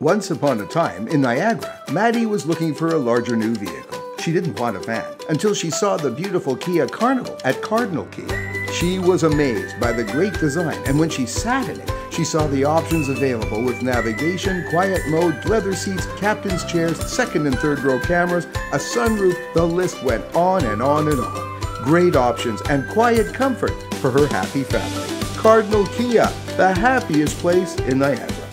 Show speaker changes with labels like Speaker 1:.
Speaker 1: Once upon a time, in Niagara, Maddie was looking for a larger new vehicle. She didn't want a van until she saw the beautiful Kia Carnival at Cardinal Kia. She was amazed by the great design, and when she sat in it, she saw the options available with navigation, quiet mode, leather seats, captain's chairs, second and third row cameras, a sunroof. The list went on and on and on. Great options and quiet comfort for her happy family. Cardinal Kia, the happiest place in Niagara.